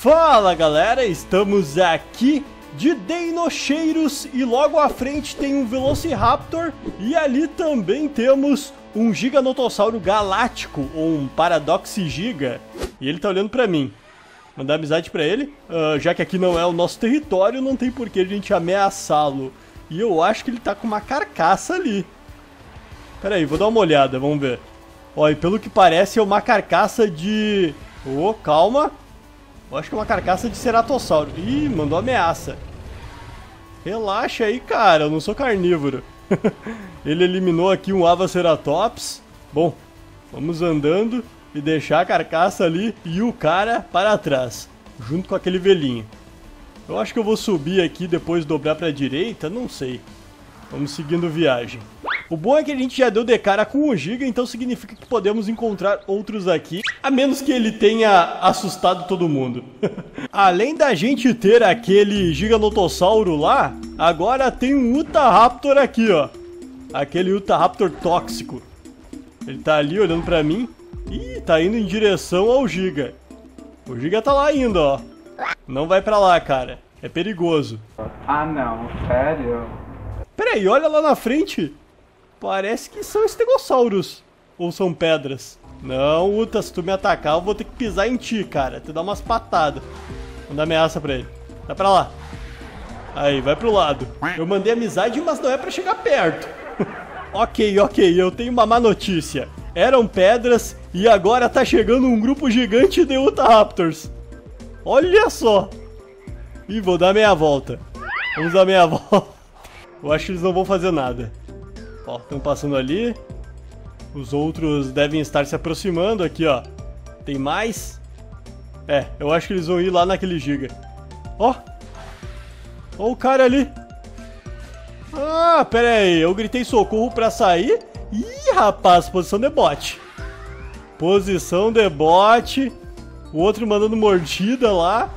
Fala galera, estamos aqui de Deinocheiros e logo à frente tem um Velociraptor e ali também temos um Giganotossauro Galáctico ou um Paradox Giga e ele tá olhando pra mim. Mandar amizade pra ele, uh, já que aqui não é o nosso território, não tem por que a gente ameaçá-lo. E eu acho que ele tá com uma carcaça ali. Pera aí, vou dar uma olhada, vamos ver. Olha, pelo que parece é uma carcaça de... Ô, oh, calma. Eu acho que é uma carcaça de ceratossauro. Ih, mandou ameaça. Relaxa aí, cara. Eu não sou carnívoro. Ele eliminou aqui um Avaceratops. Bom, vamos andando e deixar a carcaça ali e o cara para trás. Junto com aquele velhinho. Eu acho que eu vou subir aqui depois dobrar para a direita. Não sei. Vamos seguindo viagem. O bom é que a gente já deu de cara com o Giga, então significa que podemos encontrar outros aqui, a menos que ele tenha assustado todo mundo. Além da gente ter aquele Giganotossauro lá, agora tem um Utahraptor aqui, ó. Aquele Utahraptor tóxico. Ele tá ali olhando pra mim. Ih, tá indo em direção ao Giga. O Giga tá lá ainda, ó. Não vai pra lá, cara. É perigoso. Ah, não. Sério? Peraí, olha lá na frente. Parece que são estegossauros. Ou são pedras. Não, Uta, se tu me atacar, eu vou ter que pisar em ti, cara. Te dar umas patadas. Manda ameaça pra ele. Dá pra lá. Aí, vai pro lado. Eu mandei amizade, mas não é pra chegar perto. ok, ok, eu tenho uma má notícia. Eram pedras e agora tá chegando um grupo gigante de Utahraptors. Olha só. Ih, vou dar meia volta. Vamos dar meia volta. Eu acho que eles não vão fazer nada. Ó, estão passando ali. Os outros devem estar se aproximando aqui, ó. Tem mais. É, eu acho que eles vão ir lá naquele giga. Ó. Ó o cara ali. Ah, pera aí. Eu gritei socorro pra sair. Ih, rapaz, posição de bote. Posição de bote. O outro mandando mordida lá.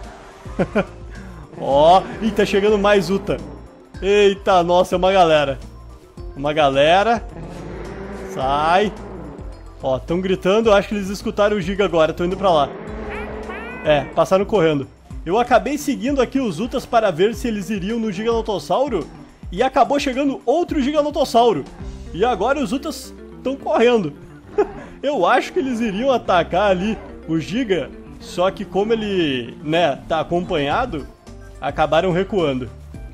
Ó, ih, tá chegando mais Uta. Eita, nossa, é uma galera. Uma galera. Sai. Ó, estão gritando. Acho que eles escutaram o Giga agora. Estão indo pra lá. É, passaram correndo. Eu acabei seguindo aqui os Utas para ver se eles iriam no Giganotossauro. E acabou chegando outro Giganotossauro. E agora os Utas estão correndo. Eu acho que eles iriam atacar ali o Giga. Só que como ele, né, tá acompanhado, acabaram recuando.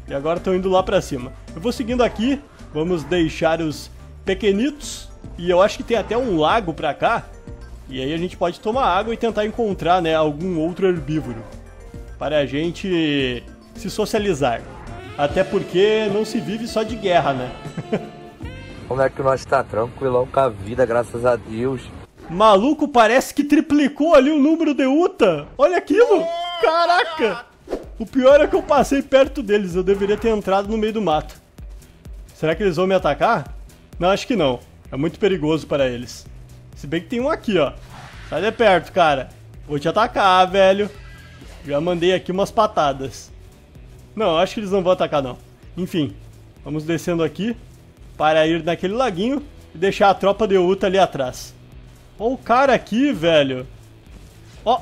E agora estão indo lá pra cima. Eu vou seguindo aqui, Vamos deixar os pequenitos. E eu acho que tem até um lago pra cá. E aí a gente pode tomar água e tentar encontrar, né, algum outro herbívoro. Para a gente se socializar. Até porque não se vive só de guerra, né? Como é que nós está tranquilão com a vida, graças a Deus. Maluco, parece que triplicou ali o número de Uta. Olha aquilo. Caraca. O pior é que eu passei perto deles. Eu deveria ter entrado no meio do mato. Será que eles vão me atacar? Não, acho que não. É muito perigoso para eles. Se bem que tem um aqui, ó. Sai de perto, cara. Vou te atacar, velho. Já mandei aqui umas patadas. Não, acho que eles não vão atacar, não. Enfim, vamos descendo aqui para ir naquele laguinho e deixar a tropa de Uta ali atrás. Ó o cara aqui, velho. Ó,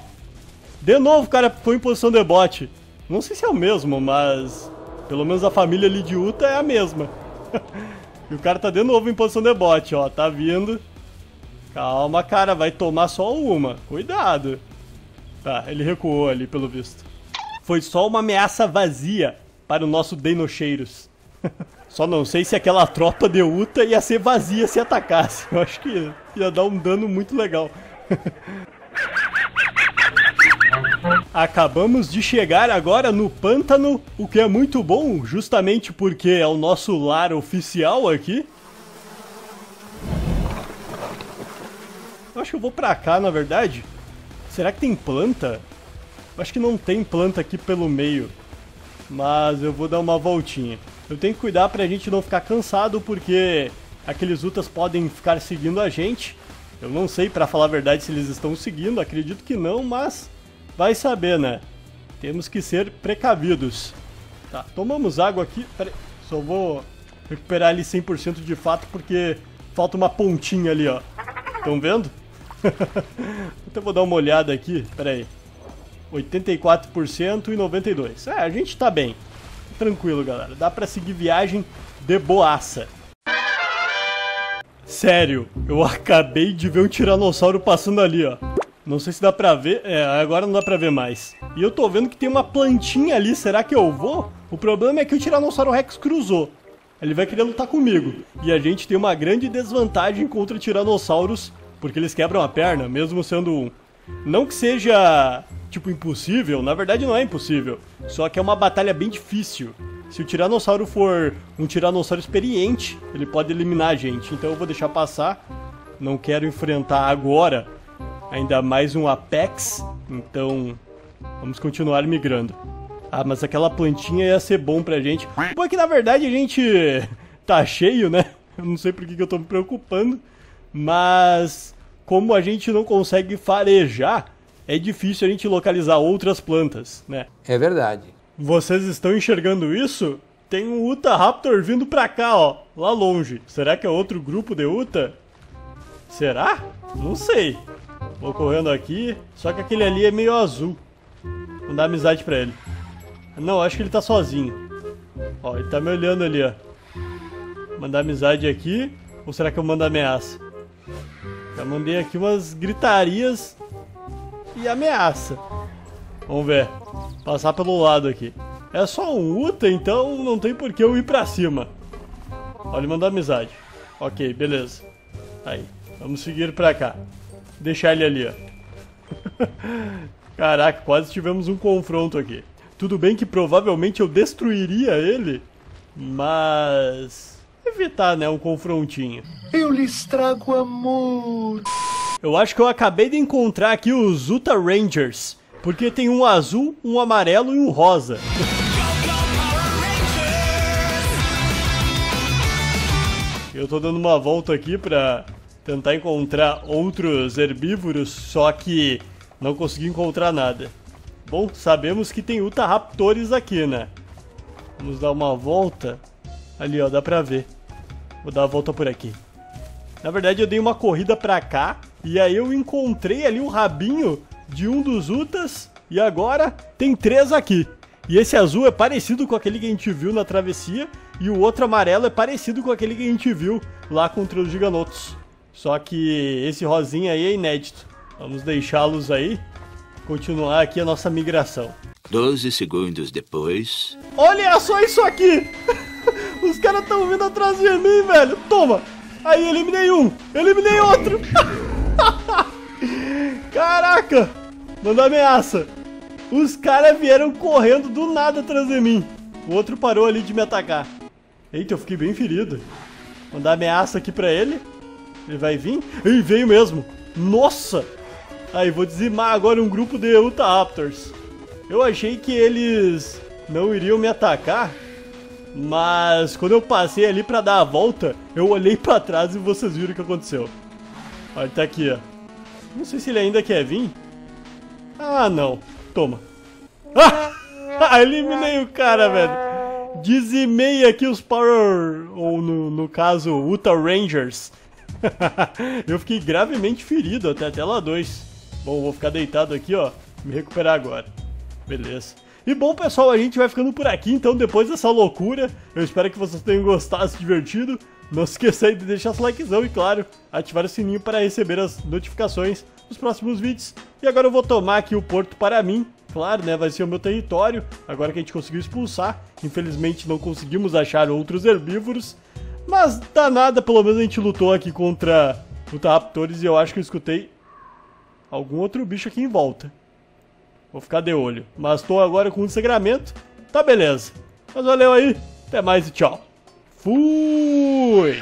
de novo o cara foi em posição de bote. Não sei se é o mesmo, mas pelo menos a família ali de Uta é a mesma. e o cara tá de novo em posição de bote, ó. Tá vindo. Calma, cara. Vai tomar só uma. Cuidado. Tá, ele recuou ali, pelo visto. Foi só uma ameaça vazia para o nosso Deinocheiros. Só não sei se aquela tropa de Uta ia ser vazia se atacasse. Eu acho que ia dar um dano muito legal. Acabamos de chegar agora no pântano, o que é muito bom, justamente porque é o nosso lar oficial aqui. Eu acho que eu vou pra cá, na verdade. Será que tem planta? Eu acho que não tem planta aqui pelo meio. Mas eu vou dar uma voltinha. Eu tenho que cuidar pra gente não ficar cansado, porque aqueles Utas podem ficar seguindo a gente. Eu não sei, pra falar a verdade, se eles estão seguindo, acredito que não, mas Vai saber, né? Temos que ser precavidos. Tá, tomamos água aqui. Pera aí, só vou recuperar ali 100% de fato, porque falta uma pontinha ali, ó. Estão vendo? Então vou dar uma olhada aqui. Pera aí. 84% e 92%. É, a gente tá bem. Tranquilo, galera. Dá pra seguir viagem de boaça. Sério, eu acabei de ver um tiranossauro passando ali, ó. Não sei se dá pra ver. É, agora não dá pra ver mais. E eu tô vendo que tem uma plantinha ali. Será que eu vou? O problema é que o Tiranossauro Rex cruzou. Ele vai querer lutar comigo. E a gente tem uma grande desvantagem contra tiranossauros, porque eles quebram a perna, mesmo sendo um. Não que seja, tipo, impossível, na verdade não é impossível. Só que é uma batalha bem difícil. Se o tiranossauro for um tiranossauro experiente, ele pode eliminar a gente. Então eu vou deixar passar. Não quero enfrentar agora, ainda mais um Apex. Então vamos continuar migrando. Ah, mas aquela plantinha ia ser bom pra gente. Bom é que na verdade a gente tá cheio, né? Eu não sei por que, que eu tô me preocupando. Mas como a gente não consegue farejar, é difícil a gente localizar outras plantas, né? É verdade. Vocês estão enxergando isso? Tem um Uta Raptor vindo pra cá, ó, lá longe. Será que é outro grupo de Uta? Será? Não sei. Vou correndo aqui, só que aquele ali é meio azul. Dar amizade pra ele. Não, acho que ele tá sozinho. Ó, ele tá me olhando ali, ó. Mandar amizade aqui, ou será que eu mando ameaça? Já mandei aqui umas gritarias e ameaça. Vamos ver. Passar pelo lado aqui. É só um Uta, então não tem por que eu ir pra cima. Olha, ele mandou amizade. Ok, beleza. Aí, vamos seguir pra cá. Deixar ele ali, ó. Caraca, quase tivemos um confronto aqui. Tudo bem que provavelmente eu destruiria ele, mas evitar, né, um confrontinho. Eu lhe estrago amor. Eu acho que eu acabei de encontrar aqui os Uta Rangers, porque tem um azul, um amarelo e um rosa. Eu tô dando uma volta aqui pra tentar encontrar outros herbívoros, só que não consegui encontrar nada. Bom, sabemos que tem Uta Raptors aqui, né? Vamos dar uma volta. Ali, ó, dá pra ver. Vou dar a volta por aqui. Na verdade, eu dei uma corrida pra cá e aí eu encontrei ali o rabinho de um dos Utas e agora tem três aqui. E esse azul é parecido com aquele que a gente viu na travessia e o outro amarelo é parecido com aquele que a gente viu lá contra os giganotos. Só que esse rosinha aí é inédito. Vamos deixá-los aí. Continuar aqui a nossa migração. 12 segundos depois. Olha só isso aqui! Os caras estão vindo atrás de mim, velho. Toma. Aí, eliminei um. Eliminei outro. Caraca. Manda ameaça. Os caras vieram correndo do nada atrás de mim. O outro parou ali de me atacar. Eita, eu fiquei bem ferido. Mandar ameaça aqui pra ele. Ele vai vir? Ele veio mesmo. Nossa. Aí, vou dizimar agora um grupo de Ultra Raptors. Eu achei que eles não iriam me atacar. Mas quando eu passei ali pra dar a volta, eu olhei pra trás e vocês viram o que aconteceu. Olha, tá aqui, ó. Não sei se ele ainda quer vir. Ah, não. Toma. Ah! Eliminei o cara, velho. Dizimei aqui os Power... Ou, no, no caso, Uta Rangers. eu fiquei gravemente ferido até a tela 2. Bom, vou ficar deitado aqui, ó. Me recuperar agora. Beleza. E bom, pessoal, a gente vai ficando por aqui, então, depois dessa loucura. Eu espero que vocês tenham gostado, se divertido. Não se esqueça de deixar seu likezão e, claro, ativar o sininho para receber as notificações dos próximos vídeos. E agora eu vou tomar aqui o porto para mim. Claro, né, vai ser o meu território, agora que a gente conseguiu expulsar. Infelizmente não conseguimos achar outros herbívoros. Mas dá nada, pelo menos a gente lutou aqui contra o Raptores e eu acho que eu escutei algum outro bicho aqui em volta. Vou ficar de olho. Mas tô agora com o sangramento. Tá beleza. Mas valeu aí. Até mais e tchau. Fui!